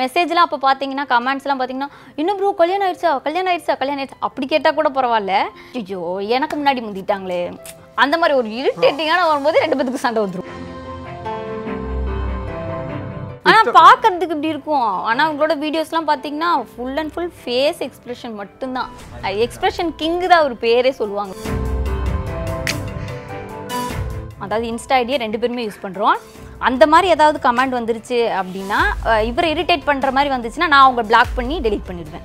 மெசேஜ்லாம் அப்போ பார்த்தீங்கன்னா கமெண்ட்ஸ்லாம் பார்த்தீங்கன்னா இன்னும் ப்ரோ கல்யாணம் ஆயிடுச்சா? கல்யாணம் ஆயிடுச்சா? கல்யாணம் ஆயிடுச்சா? அப்படி கேட்டால் கூட பரவாயில்ல ஐயோ எனக்கு முன்னாடி முந்திட்டாங்களே. அந்த மாதிரி ஒரு இரிட்டேட்டிங்கான வரும்போது ரெண்டு பேத்துக்கு சண்டை வந்துடும் ஆனா பார்க்கறதுக்கு இப்படி இருக்கும். ஆனா உங்களோட வீடியோஸ்லாம் பார்த்தீங்கன்னா full and full face expression மட்டும்தான். எக்ஸ்பிரஷன் கிங் தான் ஒரு பேரே சொல்லுவாங்க. அதாவது இன்ஸ்டா ஐடியை ரெண்டு பேருமே யூஸ் பண்ணுறோம் அந்த மாதிரி ஏதாவது கமெண்ட் வந்துருச்சு அப்படின்னா இவரை இரிட்டேட் பண்ணுற மாதிரி வந்துச்சுன்னா நான் அவங்க பிளாக் பண்ணி டெலீட் பண்ணிடுவேன்.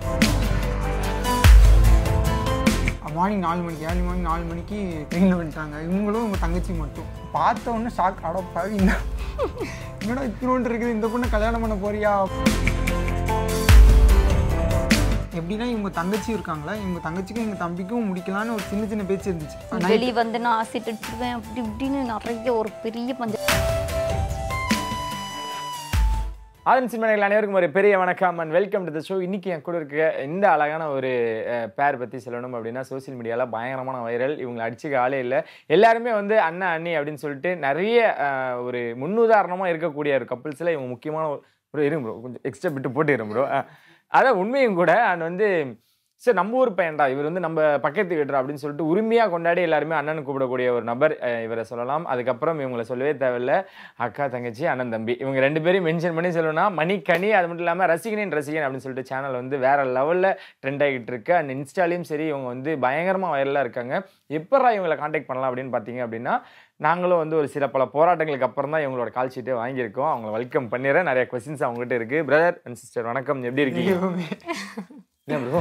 மார்னிங் நாலு மணிக்கு ஏர்லி மார்னிங் நாலு மணிக்கு ட்ரெயினில் வந்துட்டாங்க. இவங்களும் உங்கள் தங்கச்சி மட்டும். பார்த்த உடனே ஷாக் அட பாவி என்ன என்னடா இத்தினோண்டு இருக்குது இந்த பொண்ணை கல்யாணம் பண்ண போறியா? எப்படின்னா இவங்க தங்கச்சி இருக்காங்களா? இவங்க தங்கச்சிக்கும் எங்கள் தம்பிக்கும் முடிக்கலான்னு ஒரு சின்ன சின்ன பேச்சு இருந்துச்சு. வெளியே வந்து நான் எடுத்துருவேன் அப்படி இப்படின்னு நிறைய ஒரு பெரிய பஞ்ச ஆதன் சிம்மனைகள் அனைவருக்கும் ஒரு பெரிய வணக்கம் and welcome to the show இன்னைக்கு என் கூட இருக்க இந்த அழகான ஒரு பேர் பற்றி சொல்லணும் அப்படின்னா சோஷியல் மீடியாவில் பயங்கரமான வைரல் இவங்களை அடிச்சுக்க ஆளே இல்லை. எல்லாருமே வந்து அண்ணா அண்ணி அப்படின்னு சொல்லிட்டு நிறைய ஒரு முன்னுதாரணமாக இருக்கக்கூடிய ஒரு கப்புள்ஸில் இவங்க முக்கியமான ஒரு ப்ரோ இருங்க ப்ரோ கொஞ்சம் எக்ஸ்ட்ரா விட்டு போட்டு ப்ரோ அதான் உண்மையும் கூட. அண்ட் வந்து சரி நம்ம ஊர் பையன்டா இவர் வந்து நம்ம பக்கத்து வீட்டுறா அப்படின்னு சொல்லிட்டு உரிமையாக கொண்டாடி எல்லாருமே அண்ணன் கூப்பிடக்கூடிய ஒரு நபர் இவரை சொல்லலாம். அதுக்கப்புறம் இவங்களை சொல்லவே தேவையில்ல. அக்கா தங்கச்சி அண்ணன் தம்பி இவங்க ரெண்டு பேரையும் மென்ஷன் பண்ணி சொல்லணும்னா மணிக்கனி அது மட்டும் இல்லாமல் ரசிகனின் ரசிகன் அப்படின்னு சொல்லிட்டு சேனல் வந்து வேற லெவலில் ட்ரெண்ட் ஆகிட்டு இருக்கு. அண்ட் இன்ஸ்டாலையும் சரி இவங்க வந்து பயங்கரமாக வைரலாக இருக்காங்க. எப்படா இவங்களை காண்டாக்ட் பண்ணலாம் அப்படின்னு பார்த்தீங்க அப்படின்னா நாங்களும் வந்து ஒரு சில பல போராட்டங்களுக்கு அப்புறம் தான் இவங்களோட கால் ஷீட்டே வாங்கியிருக்கோம். அவங்கள வெல்கம் பண்ணிடுறேன். நிறைய கொஸ்டின்ஸ் அவங்ககிட்ட இருக்கு. பிரதர் அண்ட் சிஸ்டர் வணக்கம். எப்படி இருக்கீங்க? bro?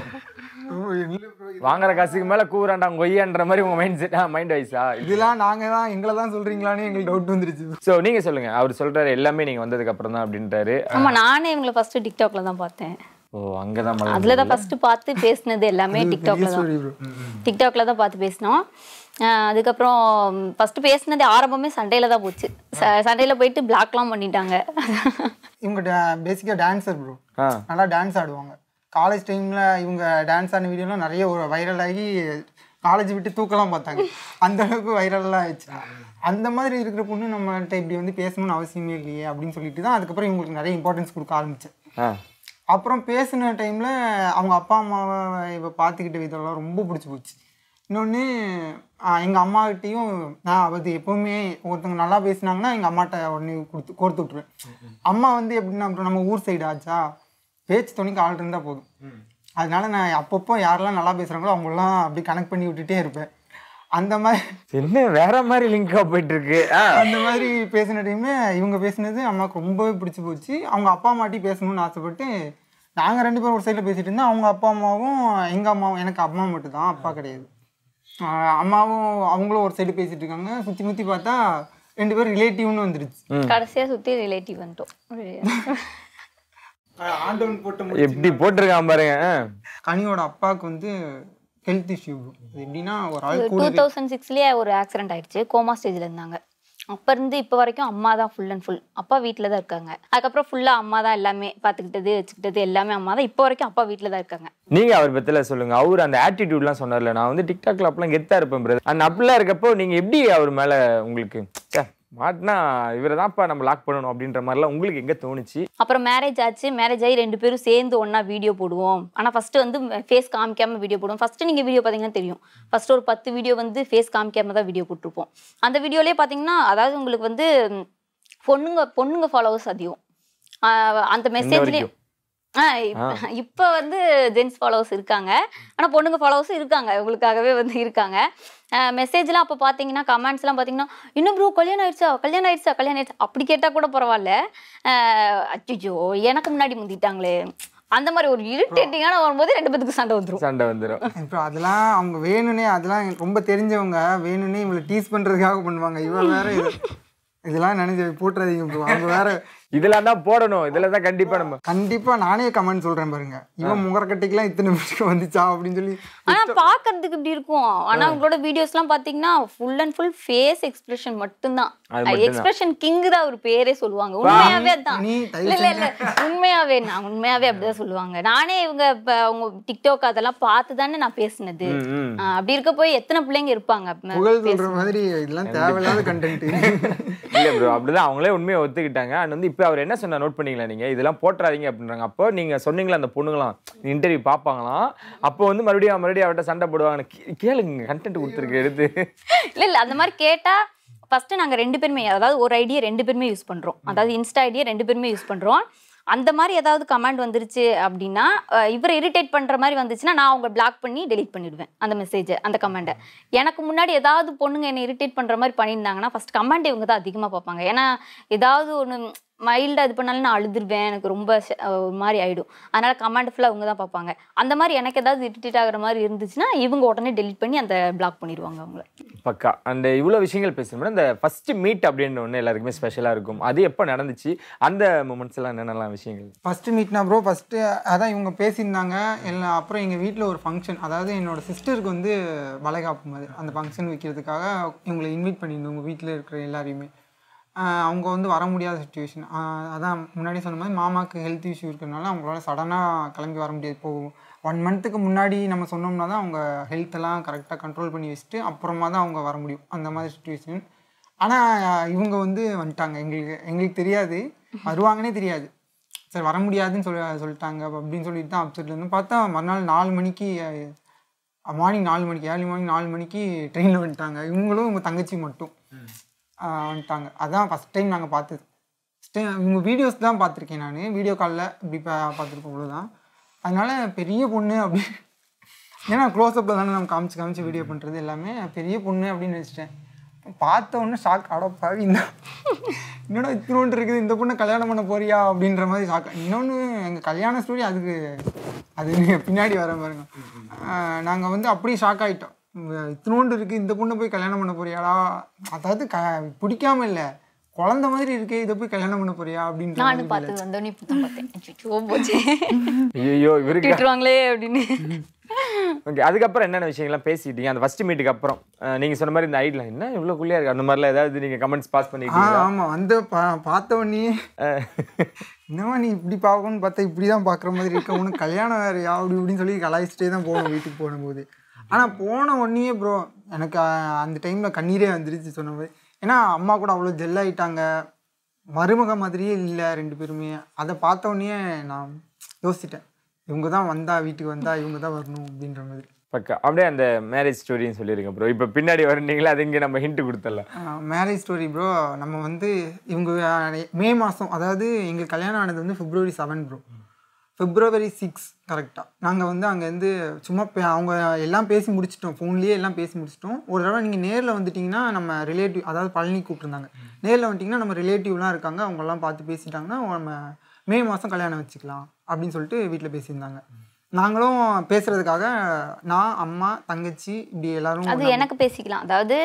வாங்குற காசுக்கு மேல கூறாண்டா கொய்யான்ற மாதிரி உங்க மைண்ட் செட் மைண்ட் வைஸா இதெல்லாம் நாங்கள் தான் எங்களை தான் சொல்கிறீங்களான்னு எங்களுக்கு டவுட் வந்துருச்சு. சோ நீங்க சொல்லுங்க. அவர் சொல்றாரு எல்லாமே நீங்க வந்ததுக்கு அப்புறம் தான் அப்படின்றாரு. ஆமா நானே இவங்களை ஃபர்ஸ்ட் டிக்டாக்ல தான் பார்த்தேன். ஓ அங்கதான் மலர்ந்து அதுல தான் ஃபர்ஸ்ட் பார்த்து பேசினது எல்லாமே டிக்டாக்ல தான். டிக்டாக்ல தான் பார்த்து பேசினோம். அதுக்கப்புறம் ஃபர்ஸ்ட் பேசினது ஆரம்பமே சண்டையில தான் போச்சு. ச- சண்டையில போயிட்டு பிளாக்லாம் பண்ணிட்டாங்க. இவங்க பேசிக்காக டான்ஸர் ப்ரோ. நல்லா டான்ஸ் ஆடுவாங்க. காலேஜ் டைமில் இவங்க டான்ஸ் ஆடின வீடியோலாம் நிறைய ஒரு வைரல் ஆகி காலேஜ் விட்டு தூக்கலாம் பார்த்தாங்க. அந்த அளவுக்கு வைரல்லாம் ஆயிடுச்சு. அந்த மாதிரி இருக்கிற பொண்ணு நம்மள்ட்ட இப்படி வந்து பேசணும்னு அவசியமே இல்லையே அப்படின்னு சொல்லிட்டு தான் அதுக்கப்புறம் இவங்களுக்கு நிறைய இம்பார்ட்டன்ஸ் கொடுக்க ஆரம்பிச்சேன். ஆ. அப்புறம் பேசின டைமில் அவங்க அப்பா அம்மாவை இவ பார்த்துக்கிட்ட விதம்லாம் ரொம்ப பிடிச்சி போச்சு. இன்னொன்று எங்கள் அம்மாகிட்டையும் நான் அது எப்போவுமே ஒருத்தவங்க நல்லா பேசினாங்கன்னா எங்கள் அம்மாட்ட உடனே கொடுத்து கோர்த்து விட்ருவேன் அம்மா வந்து எப்படின்னா நம்ம ஊர் சைடு ஆச்சா? பேச்சு துணிக்கு ஆள் இருந்தால் போதும். அதனால நான் அப்பப்போ யாரெல்லாம் நல்லா பேசுகிறாங்களோ அவங்களெலாம் அப்படி கனெக்ட் பண்ணி விட்டுட்டே இருப்பேன். அந்த மாதிரி என்ன வேற மாதிரி லிங்கா போயிட்டு இருக்கு அந்த மாதிரி பேசின டைமே இவங்க பேசினது அம்மாவுக்கு ரொம்பவே பிடிச்சி போச்சு. அவங்க அப்பா அம்மாட்டி பேசணும்னு ஆசைப்பட்டு நாங்கள் ரெண்டு பேரும் ஒரு சைடில் பேசிட்டு இருந்தோம். அவங்க அப்பா அம்மாவும் எங்கள் அம்மாவும் எனக்கு அம்மா மட்டும் தான் அப்பா கிடையாது. அம்மாவும் அவங்களும் ஒரு சைடு பேசிட்டு இருக்காங்க. சுற்றி முற்றி பார்த்தா ரெண்டு பேரும் ரிலேட்டிவ்னு வந்துருச்சு. கடைசியா சுத்தி ரிலேட்டிவ் வந்துட்டோம். ஆண்டவன் போட்ட எப்படி போட்டிருக்கான் பாருங்க. கனியோட அப்பாவுக்கு வந்து ஹெல்த் இஷ்யூ அது எப்படின்னா ஒரு ஆள் டூ தௌசண்ட் சிக்ஸ்லயே ஒரு ஆக்சிடென்ட் ஆயிடுச்சு. கோமா ஸ்டேஜ்ல இருந்தாங்க. அப்ப இருந்து இப்ப வரைக்கும் அம்மா தான் ஃபுல் அண்ட் ஃபுல் அப்பா வீட்டில தான் இருக்காங்க. அதுக்கப்புறம் ஃபுல்லா அம்மா தான் எல்லாமே பாத்துக்கிட்டது வச்சுக்கிட்டது எல்லாமே அம்மா தான். இப்போ வரைக்கும் அப்பா வீட்டில தான் இருக்காங்க. நீங்க அவர் பத்தில சொல்லுங்க. அவர் அந்த ஆட்டிடியூட்லாம் சொன்னார்ல. நான் வந்து டிக்டாக்ல அப்பெல்லாம் கெத்தா இருப்பேன் பிரதர் அந்த அப்படிலாம் இருக்கப்போ நீங்க எப்படி அவர் மேல உங்களுக்கு மாட்டினா இவரை தான்ப்பா நம்ம லாக் பண்ணணும் அப்படின்ற மாதிரிலாம் உங்களுக்கு எங்க தோணுச்சு? அப்புறம் மேரேஜ் ஆச்சு மேரேஜ் ஆகி ரெண்டு பேரும் சேர்ந்து ஒண்ணா வீடியோ போடுவோம். ஆனா ஃபர்ஸ்ட் வந்து ஃபேஸ் காமிக்காம வீடியோ போடுவோம். ஃபர்ஸ்ட் நீங்க வீடியோ பாத்தீங்கன்னா தெரியும். ஃபர்ஸ்ட் ஒரு பத்து வீடியோ வந்து ஃபேஸ் காமிக்காம தான் வீடியோ போட்டிருப்போம். அந்த வீடியோலயே பாத்தீங்கன்னா அதாவது உங்களுக்கு வந்து பொண்ணுங்க பொண்ணுங்க ஃபாலோவர்ஸ் அதிகம். அந்த மெசேஜ்லயே இப்போ வந்து ஜென்ஸ் ஃபாலோவர்ஸ் இருக்காங்க. ஆனா பொண்ணுங்க ஃபாலோவர்ஸ் இருக்காங்க. இவங்களுக்காகவே வந்து இருக்காங்க. மெசேஜ்லாம் அப்போ பார்த்தீங்கன்னா கமெண்ட்ஸ்லாம் பார்த்தீங்கன்னா இன்னும் ப்ரோ கல்யாணம் ஆயிடுச்சா? கல்யாணம் ஆயிடுச்சா? கல்யாணம் ஆயிடுச்சா? அப்படி கேட்டால் கூட பரவாயில்ல அச்சோ எனக்கு முன்னாடி முந்திட்டாங்களே. அந்த மாதிரி ஒரு இரிட்டேட்டிங்கான வரும்போது ரெண்டு பேத்துக்கு சண்டை வந்துடும் சண்டை வந்துடும் இப்போ அதெல்லாம் அவங்க வேணும்னே அதெல்லாம் எனக்கு ரொம்ப தெரிஞ்சவங்க வேணும்னே இவங்களை டீஸ் பண்ணுறதுக்காக பண்ணுவாங்க. இவன் வேற இது- இதெல்லாம் நினைச்சு போட்டுறாதீங்க bro. அவங்க வேற இதெல்லாம் தான் போடணும். இதுல தான் கண்டிப்பா நம்ம கண்டிப்பா நானே கமெண்ட் சொல்றேன் பாருங்க. இவன் முகரக்கட்டைக்கெல்லாம் இத்தனை விஷயம் வந்துச்சா அப்படின்னு சொல்லி ஆனா பார்க்கறதுக்கு இப்படி இருக்கும். ஆனா உங்களோட வீடியோஸ்லாம் பாத்தீங்கன்னா full and full face expression மட்டும்தான். எக்ஸ்பிரஷன் கிங் தான் ஒரு பேரே சொல்லுவாங்க. உண்மையாவே அதான். இல்ல இல்ல உண்மையாவே நான் உண்மையாவே அப்படிதான் சொல்லுவாங்க. நானே இவங்க இப்ப அவங்க டிக்டாக் அதெல்லாம் பார்த்து தானே நான் பேசினது. அப்படி இருக்க போய் எத்தனை பிள்ளைங்க இருப்பாங்க? மாதிரி இதெல்லாம் தேவையில்லாத கண்டென்ட் இல்ல ப்ரோ அப்படிதான். அவங்களே உண்மையை ஒத்துக்கிட்டாங்க. அண்ட் வந்து இப்ப இப்போ அவர் என்ன சொன்னா நோட் பண்ணீங்களா நீங்க? இதெல்லாம் போட்டுறாதீங்க அப்படின்றாங்க. அப்போ நீங்க சொன்னீங்களா அந்த பொண்ணுங்களாம் இன்டர்வியூ பார்ப்பாங்களாம் அப்போ வந்து மறுபடியும் மறுபடியும் அவர்கிட்ட சண்டை போடுவாங்க கே- கேளுங்க கண்டென்ட் கொடுத்துருக்கு எடுத்து. இல்ல இல்ல அந்த மாதிரி கேட்டா ஃபர்ஸ்ட் நாங்க ரெண்டு பேருமே அதாவது ஒரு ஐடியா ரெண்டு பேருமே யூஸ் பண்றோம். அதாவது இன்ஸ்டா ஐடியா ரெண்டு பேருமே யூஸ் பண்றோம். அந்த மாதிரி ஏதாவது கமெண்ட் வந்துருச்சு அப்படின்னா இவரை இரிட்டேட் பண்ற மாதிரி வந்துச்சுன்னா நான் அவங்க பிளாக் பண்ணி டெலீட் பண்ணிடுவேன் அந்த மெசேஜை அந்த கமெண்ட்டை எனக்கு முன்னாடி ஏதாவது பொண்ணுங்க என்னை இரிட்டேட் பண்ற மாதிரி பண்ணியிருந்தாங்கன்னா ஃபர்ஸ்ட் கமெண்ட் இவங்க தான் அதிகமா பார்ப்பாங்க. ஏன்னா ஏதாவது ஒன்று மைல்டாக இது பண்ணாலும் நான் அழுதுருவேன். எனக்கு ரொம்ப ஒரு மாதிரி ஆயிடும். அதனால கமெண்ட் ஃபுல்லாக அவங்க தான் பார்ப்பாங்க. அந்த மாதிரி எனக்கு ஏதாவது இரிட்டேட் ஆகுற மாதிரி இருந்துச்சுன்னா இவங்க உடனே டெலீட் பண்ணி அந்த பிளாக் பண்ணிடுவாங்க அவங்கள. பக்கா. அந்த இவ்வளோ விஷயங்கள் பேசணும் இந்த ஃபர்ஸ்ட் மீட் அப்படின்னு ஒன்று எல்லாருக்குமே ஸ்பெஷலாக இருக்கும். அது எப்போ நடந்துச்சு? அந்த மூமெண்ட்ஸ் எல்லாம் என்னென்னலாம் விஷயங்கள்? ஃபஸ்ட்டு மீட்னா ப்ரோ ஃபஸ்ட்டு அதான் இவங்க பேசியிருந்தாங்க. எல்லாம் அப்புறம் எங்கள் வீட்டில் ஒரு ஃபங்க்ஷன் அதாவது என்னோட சிஸ்டருக்கு வந்து வளைகாப்பு மாதிரி. அந்த ஃபங்க்ஷன் வைக்கிறதுக்காக இவங்களை இன்வைட் பண்ணியிருந்தோம். உங்கள் வீட்டில் இருக்கிற எல்லாரையுமே. அவங்க வந்து வர முடியாத சுச்சுவேஷன் அதான் முன்னாடி சொன்ன மாதிரி மாமாவுக்கு ஹெல்த் இஷ்யூ இருக்கிறனால அவங்களால சடனாக கிளம்பி வர முடியாது. இப்போது ஒன் மந்த்துக்கு முன்னாடி நம்ம சொன்னோம்னா தான் அவங்க ஹெல்த்தெல்லாம் கரெக்டாக கண்ட்ரோல் பண்ணி வச்சுட்டு அப்புறமா தான் அவங்க வர முடியும். அந்த மாதிரி சுச்சுவேஷன் ஆனால் இவங்க வந்து வந்துட்டாங்க. எங்களுக்கு எங்களுக்கு தெரியாது. வருவாங்கன்னே தெரியாது. சரி வர முடியாதுன்னு சொல்லி சொல்லிட்டாங்க. அப்படின்னு சொல்லிட்டு தான் அப்செட்ல இருந்து பார்த்தா மறுநாள் நாலு மணிக்கு மார்னிங் நாலு மணிக்கு ஏர்லி மார்னிங் நாலு மணிக்கு ட்ரெயினில் வந்துட்டாங்க. இவங்களும் உங்கள் தங்கச்சி மட்டும். வந்துட்டாங்க. அதுதான் ஃபஸ்ட் டைம் நாங்கள் பார்த்தது. ஃபஸ்ட் டைம் இவங்க வீடியோஸ் தான் பார்த்துருக்கேன் நான். வீடியோ காலில் இப்படி பார்த்துருக்கோம் அவ்வளோதான் அதனால பெரிய பொண்ணு அப்படி ஏன்னா க்ளோஸ்அப்பில் தானே நம்ம காமிச்சு காமிச்சு வீடியோ பண்ணுறது எல்லாமே. பெரிய பொண்ணு அப்படின்னு நினச்சிட்டேன். பார்த்த உடனே ஷாக் அட பாவி இந்த என்னடா இத்தினோண்டு இருக்குது? இந்த பொண்ணை கல்யாணம் பண்ண போறியா? அப்படின்ற மாதிரி ஷாக் இன்னொன்று எங்கள் கல்யாண ஸ்டோரி அதுக்கு அது பின்னாடி வர பாருங்க. நாங்கள் வந்து அப்படியே ஷாக் ஆகிட்டோம் இத்தினோண்டு இருக்குது இந்த பொண்ணை போய் கல்யாணம் பண்ண போறியாடா? அதாவது க பிடிக்காம இல்லை. குழந்த மாதிரி இருக்கே இதை போய் கல்யாணம் பண்ண போறியா அப்படின்ற மாதிரி நானும் பார்த்து வந்தோடனே பார்த்தேன். போச்சு. ஐயோ இவருக்கு திட்டுவாங்களே அப்படின்னு. ஓகே அதுக்கப்புறம் என்னென்ன விஷயங்கள்லாம் பேசிட்டீங்க அந்த ஃபர்ஸ்ட் மீட்டுக்கு அப்புறம். அஹ், நீங்க சொன்ன மாதிரி இந்த ஐடியில் என்ன இவ்வளோ குள்ளியா இருக்கு? அந்த மாதிரிலாம் ஏதாவது நீங்க கமெண்ட்ஸ் பாஸ் பண்ணிட்டீங்க ஆமாம் வந்து பா பார்த்த உடனே என்னவா நீ இப்படி பார்க்கணும்னு பார்த்தா இப்படி தான் பார்க்குற மாதிரி இருக்க? உனக்கு கல்யாணம் வேறையா? அப்படி இப்படின்னு சொல்லி கலாய்ச்சிட்டே தான் போனோம் வீட்டுக்கு போகும்போது. ஆனால் போன உடனே ப்ரோ எனக்கு அந்த டைமில் கண்ணீரே வந்துருச்சு சொன்ன மாதிரி ஏன்னா அம்மா கூட அவ்வளோ ஜெல்லாயிட்டாங்க மருமக மாதிரியே இல்லை ரெண்டு பேருமே. அதை பார்த்த உடனே நான் யோசிச்சிட்டேன். இவங்க தான் வந்தா வீட்டுக்கு வந்தா இவங்க தான் வரணும் அப்படின்ற மாதிரி. பக்கா அப்படியே அந்த மேரேஜ் ஸ்டோரின்னு சொல்லியிருங்க ப்ரோ இப்போ பின்னாடி வரீங்களா அது இங்கே நம்ம ஹிண்ட் கொடுத்துடலாம். மேரேஜ் ஸ்டோரி ப்ரோ நம்ம வந்து இவங்க மே மாதம் அதாவது எங்களுக்கு கல்யாணம் ஆனது வந்து February seven bro February six கரெக்டாக நாங்கள் வந்து அங்கேருந்து சும்மா அவங்க எல்லாம் பேசி முடிச்சிட்டோம். ஃபோன்லேயே எல்லாம் பேசி முடிச்சிட்டோம். ஒரு தடவை நீங்கள் நேரில் வந்துட்டிங்கன்னா நம்ம ரிலேட்டிவ் அதாவது பழனி கூப்பிட்டுருந்தாங்க. நேரில் வந்துட்டிங்கன்னா நம்ம ரிலேட்டிவ்லாம் இருக்காங்க. அவங்கெல்லாம் பார்த்து பேசிட்டாங்கன்னா நம்ம மே மாதம் கல்யாணம் வச்சுக்கலாம் அப்படின்னு சொல்லிட்டு வீட்டில் பேசியிருந்தாங்க. நாங்களும் பேசுகிறதுக்காக நான் அம்மா தங்கச்சி இப்படி எல்லாரும் அது எனக்கு பேசிக்கலாம். அதாவது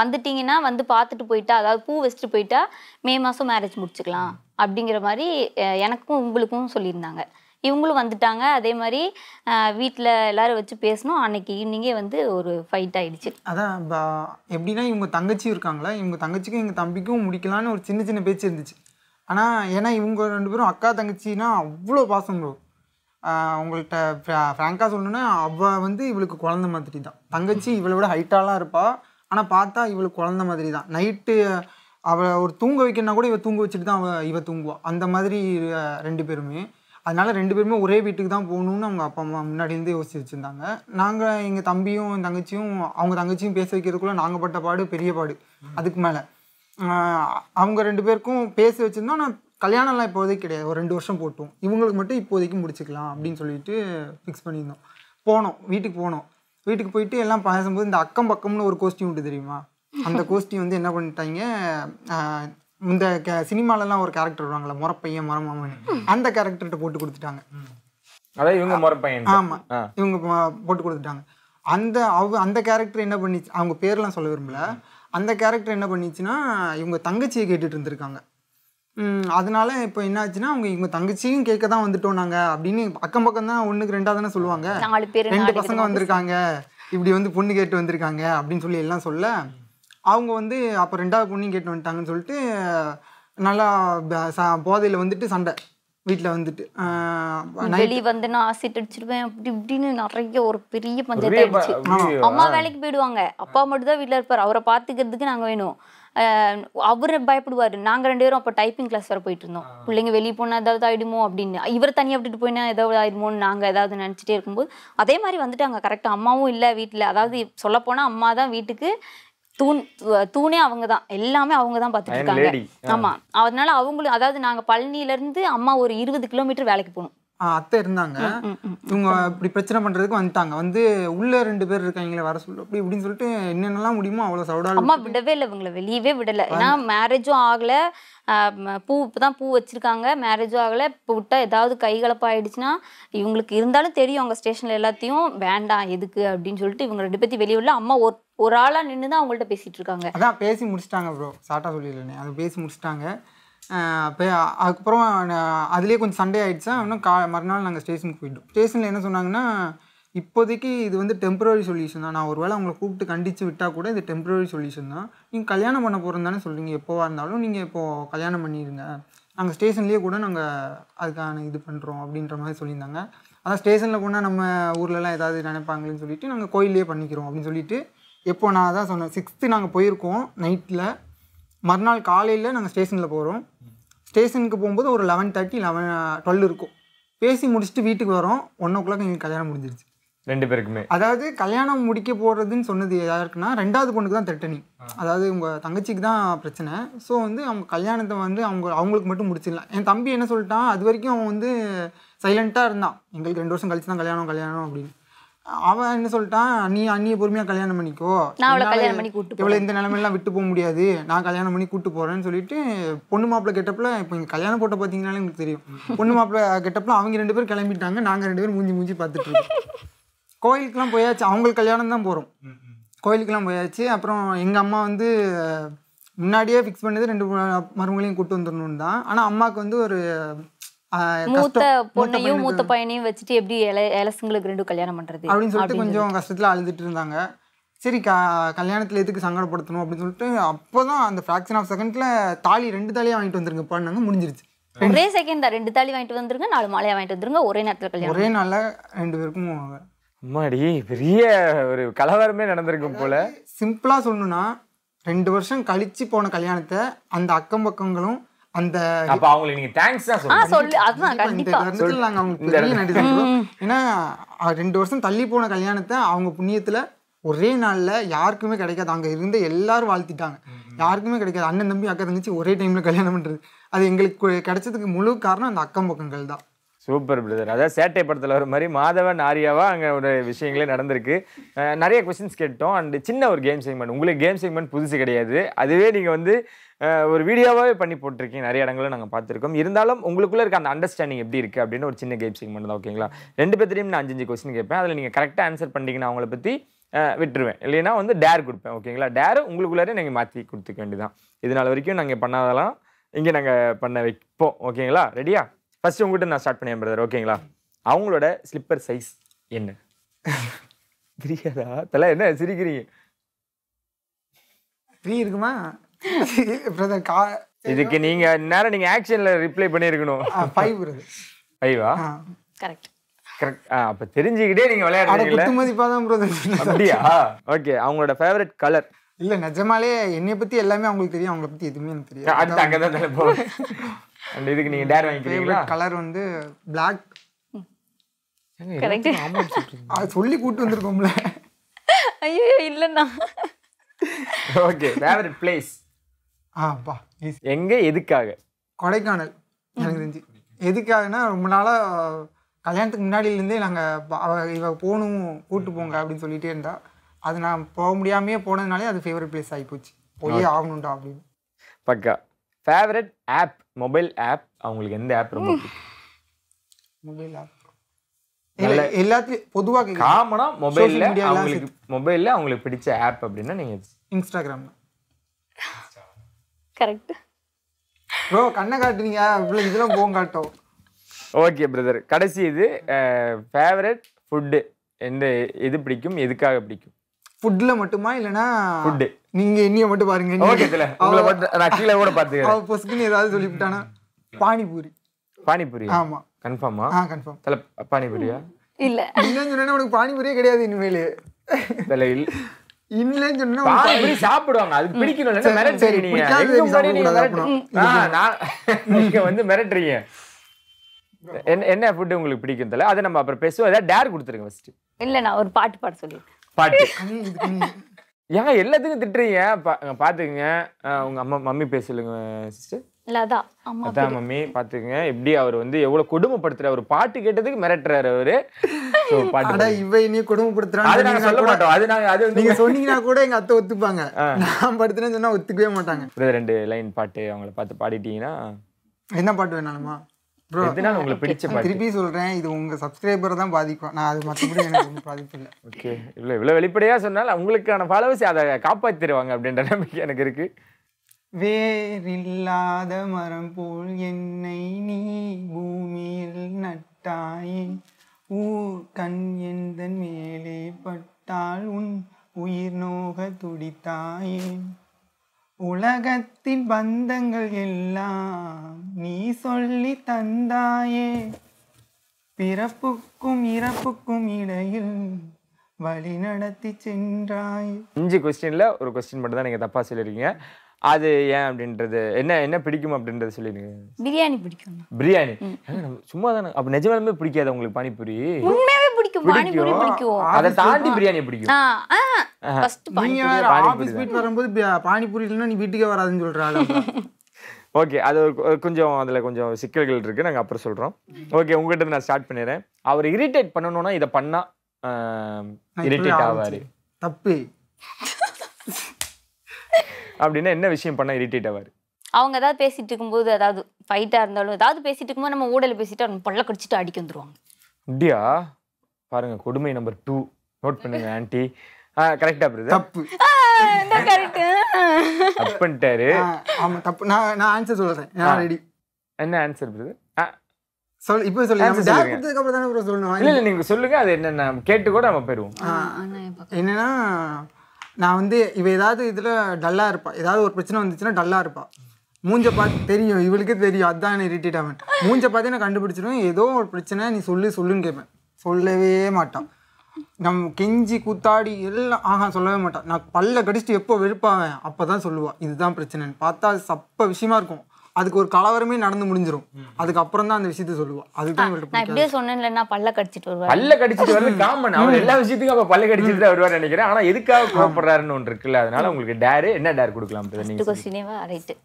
வந்துட்டீங்கன்னா வந்து பார்த்துட்டு போயிட்டா அதாவது பூ வச்சுட்டு போயிட்டா மே மாதம் மேரேஜ் முடிச்சுக்கலாம் அப்படிங்கிற மாதிரி எனக்கும் உங்களுக்கும் சொல்லியிருந்தாங்க. இவங்களும் வந்துட்டாங்க. அதே மாதிரி வீட்டில் எல்லாரும் வச்சு பேசணும் அன்னைக்கு ஈவினிங்கே வந்து ஒரு ஃபைட் ஆயிடுச்சு. அதான் எப்படின்னா இவங்க தங்கச்சி இருக்காங்களா? இவங்க தங்கச்சிக்கும் எங்கள் தம்பிக்கும் முடிக்கலான்னு ஒரு சின்ன சின்ன பேச்சு இருந்துச்சு. ஆனால் ஏன்னா இவங்க ரெண்டு பேரும் அக்கா தங்கச்சின்னா அவ்வளோ பாசம் ப்ரோ உங்கள்கிட்ட ஃப்ராங்காக சொல்லணுன்னா அவள் வந்து இவளுக்கு குழந்த மாதிரி தான் தங்கச்சி இவளை விட ஹைட்டாலாம் இருப்பாள் ஆனால் பார்த்தா இவளுக்கு குழந்த மாதிரி தான் நைட்டு அவளை ஒரு தூங்க வைக்கணும்னா கூட இவள் தூங்க வச்சுட்டு தான் அவள் இவள் தூங்குவாள் அந்த மாதிரி ரெண்டு பேருமே. அதனால் ரெண்டு பேருமே ஒரே வீட்டுக்கு தான் போகணும்னு அவங்க அப்பா அம்மா முன்னாடியிலேருந்தே யோசிச்சு வச்சுருந்தாங்க. நாங்கள் எங்கள் தம்பியும் என் தங்கச்சியும் அவங்க தங்கச்சியும் பேச வைக்கிறதுக்குள்ளே நாங்கள் பட்ட பாடு பெரிய பாடு. அதுக்கு மேலே. அவங்க ரெண்டு பேருக்கும் பேச வச்சுருந்தோம். ஆனால் கல்யாணம்லாம் இப்போதைக்கு கிடையாது. ஒரு ரெண்டு வருஷம் போட்டோம். இவங்களுக்கு மட்டும் இப்போதைக்கு முடிச்சுக்கலாம் அப்படின்னு சொல்லிட்டு ஃபிக்ஸ் பண்ணியிருந்தோம். போனோம். வீட்டுக்கு போனோம். வீட்டுக்கு போயிட்டு எல்லாம் பேசும்போது இந்த அக்கம் பக்கம்னு ஒரு கோஷ்டி உண்டு தெரியுமா? அந்த கோஷ்டி வந்து என்ன பண்ணிட்டாங்க? இந்த கே சினிமாலலாம் ஒரு கேரக்டர் வருவாங்களே முறப்பையன் முறமாமன். அந்த கேரக்டர்கிட்ட போட்டு கொடுத்துட்டாங்க. அதான் இவங்க முறை பையன் ஆமாம் இவங்க போட்டு கொடுத்துட்டாங்க. அந்த அவ அந்த கேரக்டர் என்ன பண்ணிச்சு அவங்க பேர்லாம் சொல்ல விரும்பல. அந்த கேரக்டர் என்ன பண்ணிச்சுன்னா இவங்க தங்கச்சியை கேட்டுட்டு இருந்திருக்காங்க. ம், அதனால இப்போ என்னாச்சுன்னா அவங்க இவங்க தங்கச்சியும் கேட்க தான் வந்துட்டோம் நாங்கள் அப்படின்னு அக்கம் பக்கம் தான் ஒன்றுக்கு ரெண்டாக தானே சொல்லுவாங்க. ரெண்டு பசங்க வந்திருக்காங்க. இப்படி வந்து பொண்ணு கேட்டு வந்திருக்காங்க அப்படின்னு சொல்லி எல்லாம் சொல்ல அவங்க வந்து அப்போ ரெண்டாவது பொண்ணையும் கேட்டு வந்துட்டாங்கன்னு சொல்லிட்டு நல்லா போதையில வந்துட்டு சண்டை. வீட்டில் வந்துட்டு. வெளியே வந்து நான் ஆசிட் அடிச்சிருவேன் அப்படி இப்படின்னு நிறைய ஒரு பெரிய பஞ்சாயத்து ஆயிடுச்சு ஐயோ. அம்மா வேலைக்கு போயிடுவாங்க. அப்பா மட்டும் தான் வீட்டில் இருப்பார். அவரை பார்த்துக்கிறதுக்கு நாங்கள் வேணும். அவர் பயப்படுவார். நாங்கள் ரெண்டு பேரும் அப்போ டைப்பிங் கிளாஸ் வர போயிட்டு இருந்தோம். பிள்ளைங்க வெளியே போனால் ஏதாவது ஆயிடுமோ அப்படின்னு. இவர் தனியாக விட்டுட்டு போயினா ஏதாவது ஆயிடுமோன்னு நாங்கள் ஏதாவது நினச்சிட்டே இருக்கும்போது அதே மாதிரி வந்துட்டாங்க. கரெக்டாக அம்மாவும் இல்லை வீட்டில் அதாவது சொல்லப்போனால் அம்மா தான் வீட்டுக்கு தூண் தூணே அவங்க தான் எல்லாமே அவங்க தான் பார்த்துட்டு இருக்காங்க lady. ஆமா. அதனால அவங்களும் அதாவது நாங்க பழனில இருந்து அம்மா ஒரு இருபது கிலோமீட்டர் வேலைக்கு போகணும். அத்தை இருந்தாங்க. இவங்க இப்படி பிரச்சனை பண்றதுக்கு வந்துட்டாங்க. வந்து உள்ள ரெண்டு பேர் இருக்காங்களே வர சொல்லு அப்படி இப்படின்னு சொல்லிட்டு என்னென்னலாம் முடியுமோ அவ்வளோ சவுடால் அம்மா விடவே இல்லை இவங்களை வெளியவே விடல. ஏன்னா மேரேஜும் ஆகல. பூ இப்பதான் பூ வச்சிருக்காங்க. மேரேஜும் ஆகல. இப்போ விட்டா ஏதாவது கை கலப்பாயிடுச்சுன்னா இவங்களுக்கு இருந்தாலும் தெரியும் அவங்க ஸ்டேஷன்ல எல்லாத்தையும். வேண்டாம் எதுக்கு? அப்படின்னு சொல்லிட்டு இவங்க ரெண்டு பேர்த்தையும் வெளியே விடல. அம்மா ஒரு ஒரு ஆளா நின்று தான் அவங்கள்ட்ட பேசிட்டு இருக்காங்க அதான் பேசி முடிச்சிட்டாங்க ப்ரோ சாட்டா சொல்லிடலனே. அது பேசி முடிச்சிட்டாங்க. அப்போ அதுக்கப்புறம் நான் அதுலேயே கொஞ்சம் சண்டே ஆகிடுச்சா இன்னும் கா மறுநாள் நாங்கள் ஸ்டேஷனுக்கு போயிட்டோம். ஸ்டேஷனில் என்ன சொன்னாங்கன்னா இப்போதைக்கு இது வந்து டெம்பரரி சொல்யூஷன் தான். நான் ஒருவேளை உங்களை கூப்பிட்டு கண்டித்து விட்டால் கூட இது டெம்பரரி சொல்யூஷன் தான். நீங்கள் கல்யாணம் பண்ண போகிறோம் தானே சொல்கிறீங்க எப்போவாக இருந்தாலும் நீங்கள் இப்போது கல்யாணம் பண்ணிடுங்க நாங்கள் ஸ்டேஷன்லேயே கூட நாங்கள் அதுக்கான இது பண்ணுறோம் அப்படின்ற மாதிரி சொல்லியிருந்தாங்க. அதான் ஸ்டேஷனில் போனால் நம்ம ஊர்லலாம் ஏதாவது நினைப்பாங்களேன்னு சொல்லிட்டு நாங்கள் கோயிலே பண்ணிக்கிறோம் அப்படின்னு சொல்லிட்டு எப்போ நான் அதான் சொன்னேன் சிக்ஸ்த்து நாங்கள் போயிருக்கோம் நைட்டில் மறுநாள் காலையில் நாங்கள் ஸ்டேஷனில் போகிறோம் ஸ்டேஷனுக்கு போகும்போது ஒரு லெவன் தேர்ட்டி லெவன் டுவெல் இருக்கும். பேசி முடிச்சுட்டு வீட்டுக்கு வரோம். ஒன் ஓ கிளாக் எங்களுக்கு கல்யாணம் முடிஞ்சிருச்சு. ரெண்டு பேருக்குமே. அதாவது கல்யாணம் முடிக்க போகிறதுன்னு சொன்னது யாருக்குன்னா ரெண்டாவது பொண்ணுக்கு தான் திட்டணி அதாவது உங்கள் தங்கச்சிக்கு தான் பிரச்சனை. ஸோ வந்து அவங்க கல்யாணத்தை வந்து அவங்க அவங்களுக்கு மட்டும் முடிச்சிடலாம். என் தம்பி என்ன சொல்லிட்டான் அது வரைக்கும் அவன் வந்து சைலண்ட்டாக இருந்தான். எங்களுக்கு ரெண்டு வருஷம் கழிச்சு தான் கல்யாணம் கல்யாணம் அப்படின்னு. அவன் என்ன சொல்லிட்டான்? நீ அண்ணியை பொறுமையாக கல்யாணம் பண்ணிக்கோ. நான் அவளை கல்யாணம் பண்ணி கூட்டு இந்த நிலமையெல்லாம் விட்டு போக முடியாது. நான் கல்யாணம் பண்ணி கூட்டு போகிறேன்னு சொல்லிட்டு பொண்ணு மாப்பிள்ளை கெட்டப்பில் இப்போ இங்கே கல்யாணம் போட்ட பார்த்தீங்கனாலே உங்களுக்கு தெரியும். பொண்ணு மாப்பிள்ளை கெட்டப்பில் அவங்க ரெண்டு பேரும் கிளம்பிட்டாங்க. நாங்கள் ரெண்டு பேரும் மூஞ்சி மூஞ்சி பார்த்துட்டு இருக்கோம். கோயிலுக்குலாம் போயாச்சு. அவங்களுக்கு கல்யாணம் தான் போகிறோம் கோயிலுக்குலாம் போயாச்சு. அப்புறம் எங்கள் அம்மா வந்து முன்னாடியே ஃபிக்ஸ் பண்ணது ரெண்டு மருமகளையும் கூட்டு வந்துடணும் தான். ஆனால் அம்மாவுக்கு வந்து ஒரு மூத்த. பொண்ணையும் மூத்த பையனையும் வச்சுட்டு எப்படி இல இலசுங்களுக்கு ரெண்டும் கல்யாணம் பண்றது அப்படின்னு சொல்லிட்டு கொஞ்சம் கஷ்டத்தில் அழுதுட்டு இருந்தாங்க. சரி க கல்யாணத்தில் எதுக்கு சங்கடப்படுத்தணும் அப்படின்னு சொல்லிட்டு அப்போ தான் அந்த ஃப்ராக்ஷன் ஆஃப் செகண்டில் தாலி ரெண்டு தாலியாக வாங்கிட்டு வந்துருங்க பண்ணாங்க முடிஞ்சிருச்சு. ஒரே செகண்ட் தான் ரெண்டு தாலி வாங்கிட்டு வந்துருங்க நாலு மாலையா வாங்கிட்டு வந்துருங்க ஒரே நேரத்துல கல்யாணம் ஒரே நாளில் ரெண்டு பேருக்கும் அம்மாடி பெரிய ஒரு கலவரமே நடந்திருக்கும் போல. சிம்பிளாக சொல்லணும்னா ரெண்டு வருஷம் கழிச்சு போன கல்யாணத்தை அந்த அக்கம் பக்கங்களும் அந்த அப்ப அவங்களுக்கு நீங்க தேங்க்ஸ் தான் சொல்லுங்க சொல்லு அதுதான் இந்த கண்டிப்பா. தருணத்தில் நாங்கள் அவங்களுக்கு பெரிய நன்றி சொல்றோம். ஏன்னா ரெண்டு வருஷம் தள்ளி போன கல்யாணத்தை அவங்க புண்ணியத்தில் ஒரே நாளில் யாருக்குமே கிடைக்காது. அங்கே இருந்த எல்லாரும் வாழ்த்திட்டாங்க. யாருக்குமே கிடைக்காது. அண்ணன் தம்பி அக்கா தங்கச்சி ஒரே டைமில் கல்யாணம் பண்ணுறது அது எங்களுக்கு கிடைச்சதுக்கு முழு காரணம் அந்த அக்கம் பக்கங்கள் தான். சூப்பர் பிரதர் அதாவது சேட்டை படத்தில் வர மாதிரி மாதவன் ஆரியாவா அங்கே ஒரு விஷயங்களே நடந்திருக்கு. நிறைய கொஸ்டின்ஸ் கேட்டோம். அண்ட் சின்ன ஒரு கேம் செக்மெண்ட் உங்களுக்கு கேம் செக்மெண்ட் புதுசு கிடையாது. அதுவே நீங்கள் வந்து ஒரு வீடியோவாகவே பண்ணி போட்டிருக்கீங்க. நிறைய இடங்களும் நாங்கள் பார்த்துருக்கோம். இருந்தாலும் உங்களுக்குள்ளே இருக்க அந்த அண்டர்ஸ்டாண்டிங் எப்படி இருக்குது அப்படின்னு ஒரு சின்ன கேப் செக்மெண்ட் தான் ஓகேங்களா ரெண்டு பேர்த்தையும் நான் அஞ்சு அஞ்சு கொஸ்டின் கேட்பேன். அதில் நீங்கள் கரெக்டாக ஆன்சர் பண்ணிட்டீங்கன்னா அவங்கள பற்றி விட்டுருவேன். இல்லைன்னா வந்து டேர் கொடுப்பேன் ஓகேங்களா டேர் உங்களுக்குள்ளாரே நீங்கள் மாற்றி கொடுத்துக்க வேண்டியதான் இது நாள் வரைக்கும் நாங்கள் பண்ணாதெல்லாம் இங்கே நாங்கள் பண்ண வைப்போம் ஓகேங்களா ரெடியா ஃபஸ்ட்டு உங்கள்கிட்ட நான் ஸ்டார்ட் பண்ணேன் பிரதர் ஓகேங்களா அவங்களோட ஸ்லிப்பர் சைஸ் என்ன? தெரியாதா தலை என்ன சிரிக்கிறீங்க? ஃப்ரீ இருக்குமா? பிரதர் கா இதுக்கு நீங்க நேரம் நீங்க ஆக்ஷன்ல ரிப்ளை பண்ணியிருக்கணும். ஃபைவ் பிரதர் ஐவா கரெக்ட் கரெக்ட் ஆ அப்ப தெரிஞ்சுக்கிட்டே நீங்க அட விளையாடுறீங்கல்ல? குத்து மதிப்பாக தான் பிரதர் அப்படியா? ஓகே அவங்களோட ஃபேவரட் கலர் இல்லை நிஜமாலே என்னை பற்றி எல்லாமே அவங்களுக்கு தெரியும் அவங்கள பற்றி எதுவுமே எனக்கு தெரியாது. அடுத்து அங்கதான் தலை போ அண்ட் இதுக்கு நீங்க டேர் வாங்கிக்கிறீங்களா? கலர் வந்து பிளாக் சொல்லி கூட்டு வந்திருக்கோம்ல. ஐயோ இல்லைண்ணா. ஓகே ஃபேவரட் பிளேஸ் ஆப்பா எங்க எதுக்காக? கொடைக்கானல் எனக்கு தெரிஞ்சு. எதுக்காகனா ரொம்ப நாளாக கல்யாணத்துக்கு முன்னாடியிலேருந்தே நாங்கள் இவ போகணும் கூட்டு போங்க அப்படின்னு சொல்லிட்டே இருந்தா. அது நான் போக முடியாமையே போனதுனாலே அது ஃபேவரட் பிளேஸ் ஆகிப்போச்சு போயே ஆகணும்டா அப்படின்னு. பக்கா ஃபேவரட் ஆப் மொபைல் ஆப் அவங்களுக்கு எந்த ஆப் ரொம்ப மொபைல் ஆப் இல்லை எல்லாத்துலேயும் பொதுவாக கேட்குறேன் காமனா மொபைல்ல அவங்களுக்கு மொபைல்ல அவங்களுக்கு பிடிச்ச ஆப் அப்படின்னா நீங்க இன்ஸ்டாகிராம் கரெக்ட் ப்ரோ கண்ணை காட்டுறீங்க இதெல்லாம் போக காட்டும். ஓகே பிரதர் கடைசி இது ஃபேவரட் ஃபுட்டு எந்த எது பிடிக்கும் எதுக்காக பிடிக்கும்? ஃபுட்டில் மட்டுமா இல்லைன்னா Food. நீங்கள் என்னைய மட்டும் பாருங்க ஓகே இதுல. உங்களை மட்டும் நான் கீழே கூட பார்த்துக்கிறேன். அவ பொசுக்குன்னு ஏதாவது சொல்லிவிட்டானா? பானிபூரி. பானிபூரி ஆமா. கன்ஃபார்மா ஆ கன்ஃபார்ம் தலை பானிபூரியா? இல்ல. இல்லைன்னு சொன்னா உனக்கு பானிபூரியே கிடையாது இனிமேல். தலை இல் இல்லைன்னு சொன்னா சாப்பிடுவாங்க. அது பிடிக்கணும். மிரட்டு- நீங்க வந்து மிரட்டுறீங்க. என்ன என்ன ஃபுட் உங்களுக்கு பிடிக்கும் தெரியல? அதை நம்ம அப்புறம் பேசுவோம். ஏதாவது டேர் கொடுத்துருங்க ஃபர்ஸ்ட் இல்ல நான் ஒரு பாட்டு பாட சொல்லியிருக்கேன் பாட்டு. ஏங்க எல்லாத்துக்கும் திட்டுறீங்க. பா- பாத்துக்குங்க. உங்க அம்மா மம்மி பேச சொல்லுங்க சிஸ்டர் இல்ல அதான். மம்மி பாத்துக்குங்க. எப்படி அவர் வந்து எவ்வளவு கொடுமைப்படுத்துறாரு ஒரு பாட்டு கேட்டதுக்கு மிரட்டுறாரு அவரு. So, பாட்டு இவ இனியும் அது கொடுமைப்படுத்துறான்னு நாங்க சொல்ல மாட்டோம். அது நாங்க அது வந்து நீங்க சொன்னீங்கன்னா கூட எங்க அத்தை ஒத்துப்பாங்க. நான் படுத்துனேன்னு சொன்னா ஒத்துக்கவே மாட்டாங்க. ரெண்டு லைன் பாட்டு அவங்கள பார்த்து பாடிட்டீங்கன்னா என்ன பாட்டு வேணாலுமா? ப்ரோ எதுனா உங்களுக்கு பிடிச்ச பாட்டு. திருப்பி சொல்றேன். இது உங்க சப்ஸ்கிரைபரை தான் பாதிக்கும். நான் அது மற்றபடி எனக்கு பாதிப்பு இல்லை. ஓகே இவ்வளோ இவ்வளோ வெளிப்படையா சொன்னால் உங்களுக்கான ஃபாலோவர்ஸ் அதை காப்பாத்திடுவாங்க அப்படின்ற நம்பிக்கை எனக்கு இருக்கு. வேறில்லாத மரம் போல் என்னை நீ பூமியில் நட்டாயே. ஊர் கண் எந்தன் மேலே பட்டால் உன் உயிர் நோக துடித்தாயே. உலகத்தின் பந்தங்கள் எல்லாம் நீ சொல்லி தந்தாயே. பிறப்புக்கும் இறப்புக்கும் இடையில் வழி நடத்தி சென்றாய். அஞ்சு கொஸ்டின்ல ஒரு கொஸ்டின் மட்டும் தான் நீங்க தப்பா சொல்லிருக்கீங்க. அது ஏன் அப்படின்றது என்ன என்ன பிடிக்கும் அப்படின்றது சொல்லிடுங்க. பிரியாணி பிடிக்கும் பிரியாணி? சும்மா தானே அப்ப நிஜமாலுமே பிடிக்காது உங்களுக்கு பானிபூரி? உண்மையாவே பிடிக்கும் பானிபூரி பிடிக்கும். அதை தாண்டி பிரியாணி பிடிக்கும். ஃபர்ஸ்ட் வேற ஆபீஸ் போயிட்டு வரும்போது பானிபூரி இல்லைன்னா நீ வீட்டுக்கே வராதுன்னு சொல்றாள் ஓகே அது கொஞ்சம் அதுல கொஞ்சம் சிக்கல்கள் இருக்கு நாங்க அப்புறம் சொல்றோம். ஓகே உங்ககிட்ட இருந்து நான் ஸ்டார்ட் பண்ணிடுறேன். அவர் இரிட்டேட் பண்ணணும்னா இதை பண்ணா இரிட்டேட் ஆவாரு. தப்பு. அப்படின்னா என்ன விஷயம் பண்ணா இரிட்டேட் ஆவாரு? அவங்க ஏதாவது பேசிட்டு இருக்கும்போது அதாவது ஃபைட்டா இருந்தாலும் ஏதாவது பேசிட்டு இருக்கும்போது நம்ம ஊடல பேசிட்டு அவங்க பல்ல கடிச்சிட்டு அடிக்க வந்துருவாங்க. அப்படியா? பாருங்க கொடுமை நம்பர் டூ நோட் பண்ணுங்க ஆன்ட்டி கரெக்டா பிரதர் தப்பு. கரெக்ட் கட் பண்ணிட்டாரு. ஆ, ஆமா தப்பு. நான் நான் ஆன்சர் சொல்றேன் நான் ரெடி என்ன ஆன்சர் பிரதர் சொல் இப்போ சொல்லி நம்ம Answer டேக் சொல்லுங்க. கொடுத்ததுக்கு அப்புறம் தானே ப்ரோ சொல்லணும்? இல்ல இல்ல நீங்க சொல்லுங்க அது என்னென்ன? கேட்டு கூட நம்ம போயிருவோம். என்னன்னா நான் வந்து இவ ஏதாவது இதில் டல்லாக இருப்பாள் ஏதாவது ஒரு பிரச்சனை வந்துச்சுன்னா டல்லாக இருப்பாள் மூஞ்ச பார்த்து தெரியும் இவளுக்கே தெரியும். அதான் என்ன இரிட்டேட் ஆவேன். மூஞ்ச பார்த்து நான் கண்டுபிடிச்சிடுவேன் ஏதோ ஒரு பிரச்சனை நீ சொல்லு சொல்லுன்னு கேட்பேன். சொல்லவே மாட்டான். நம் கெஞ்சி கூத்தாடி எல்லாம் ஆஹா சொல்லவே மாட்டான். நான் பல்ல கடிச்சிட்டு எப்போ வெறுப்பாவேன்? அப்போ தான் சொல்லுவாள் இதுதான் பிரச்சனைன்னு. பார்த்தா அது சப்ப விஷயமா இருக்கும். அதுக்கு ஒரு கலவரமே நடந்து முடிஞ்சிரும். அதுக்கப்புறம் தான் அந்த விஷயத்த சொல்லுவா. அதுதான் நான் இப்படியே சொன்னேன்ல பல்ல கடிச்சிட்டு வருவேன் பல்ல கடிச்சிட்டு வர்றது காமன் அவர் எல்லா விஷயத்துக்கும் அப்ப பல்ல கடிச்சிட்டு தான் வருவார் நினைக்கிறேன். ஆனா எதுக்காக கோவப்படுறாருன்னு ஒன்று இருக்குல்ல அதனால உங்களுக்கு டேரு என்ன டேர் கொடுக்கலாம் நீங்க கொஸ்டினேவா ரைட்டு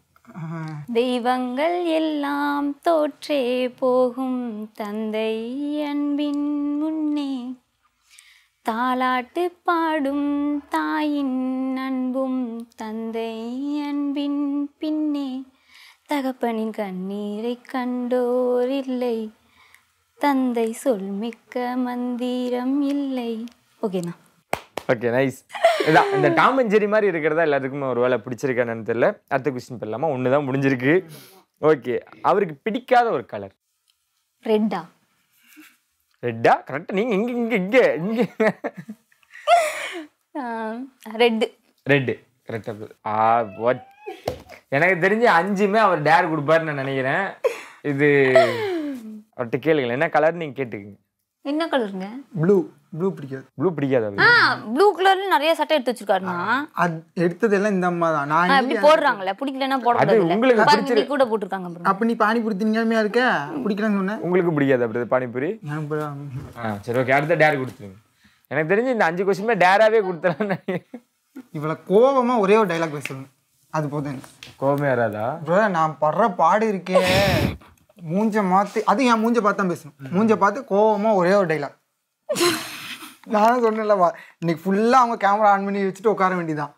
தெய்வங்கள் எல்லாம் தோற்றே போகும் தந்தை அன்பின் முன்னே. தாலாட்டு பாடும் தாயின் அன்பும் தந்தை அன்பின் பின்னே. தகப்பனின் கண்ணீரை கண்டோர் இல்லை தந்தை சொல் மிக்க மந்திரம் இல்லை. ஓகேண்ணா ஓகே நைஸ் இதான் இந்த டாம் அண்ட் ஜெரி மாதிரி இருக்கிறதா எல்லாத்துக்குமே ஒரு வேலை பிடிச்சிருக்கான்னு தெரியல. அடுத்த கொஸ்டின் போடலாமா ஒன்று தான் முடிஞ்சிருக்கு. ஓகே அவருக்கு பிடிக்காத ஒரு கலர் ரெட்டா ரெட்டா கரெக்டாக நீங்க இங்க இங்க இங்க இங்க. ரெட்டு ரெட்டு கரெக்டாக ஆ what? எனக்கு தெரிஞ்சு அஞ்சுமே அவர் டேர் கொடுப்பாருன்னு நான் நினைக்கிறேன். இது அவர்கிட்ட கேளுங்களேன். என்ன கலர் நீங்க கேட்டுக்குங்க. என்ன கலருங்க ப்ளூ ப்ளூ பிடிக்காது. ப்ளூ பிடிக்காது ஆ ப்ளூ கலர்ல நிறைய சட்டை எடுத்து வச்சிருக்காருண்ணா. அது எடுத்ததெல்லாம் இந்த அம்மா தான். நான் இப்படி போடுறாங்கல்ல பிடிக்கலன்னா போட அது கூடாது உங்களுக்கு பாருங்க கூட போட்டிருக்காங்க bro. அப்ப நீ பானிபூரி திங்காமையா இருக்க? பிடிக்கலன்னு சொன்னேன் உங்களுக்கு பிடிக்காது அப்படி பானிபூரி? எனக்கு ப- ஆ சரி ஓகே அடுத்த டேர் கொடுத்துருங்க. எனக்கு தெரிஞ்சு இந்த அஞ்சு கொஸ்டினுமே டேராவே நினைக்கிறேன். இவளை கோவமா ஒரே ஒரு டைலாக் பேசணும் அது போதும். எனக்கு. கோவமே வராதா? Bro நான் படுற பாடு இருக்கே. மூஞ்ச மாத்தி அது என் மூஞ்ச பார்த்து தான் பேசணும். மூஞ்ச பார்த்து கோவமா ஒரே ஒரு டைலாக் நான் சொன்னேன்லவா இன்னைக்கு ஃபுல்லா அவங்க கேமரா ஆன் பண்ணி வச்சுட்டு உட்கார வேண்டியதான்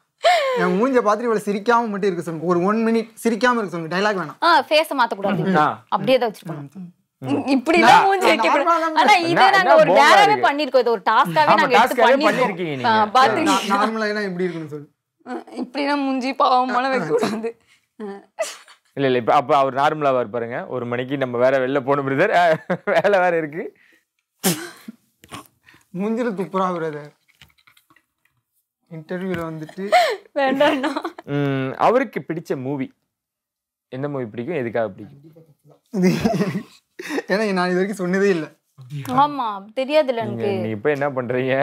என் மூஞ்ச பார்த்துட்டு இவளை சிரிக்காம மட்டும் இருக்க சொல்லுங்க ஒரு ஒன் மினிட் சிரிக்காம இருக்க சொல்லுங்க டைலாக் வேணாம். ஆ ஃபேஸ மாத்த கூடாது. அப்படியே தான் வச்சிருக்கணும். இப்படி எல்லாம் மூஞ்சி வைக்க தான் ஆனா இத என்ன- நாங்க என்ன ஒரு போங்கா டேராவே இருக்கு. பண்ணிருக்கோம் இது ஒரு டாஸ்காவே ஆமா, நாங்க எடுத்து task-ஆவே பண்ணிருக்கோம் பண்ணிருக்கீங்க நீங்க. ஆ, பாத்துருக்கீங்க. நார்மலா எப்படி இருக்குன்னு சொல்லு. இப்படி எல்லாம் மூஞ்சி பாவமாலாம் வைக்க கூடாது. இல்ல இல்ல இப்ப அப்ப அவர் நார்மலாவா இருப்பாருங்க ஒரு மணிக்கு நம்ம வேற வெளில போகணும் பிரதர் வேலை வேற இருக்கு. மூஞ்சில துப்புரா பிரதர் இன்டர்வியூல வந்துட்டு. வேண்டாம்ண்ணா ம், அவருக்கு பிடிச்ச மூவி எந்த மூவி பிடிக்கும்? எதுக்காக பிடிக்கும்? ஏன்னா நான் இது வரைக்கும் சொன்னதே இல்லை. ஆமா தெரியாதுல்ல எனக்கு. நீங்க இப்ப என்ன பண்றீங்க?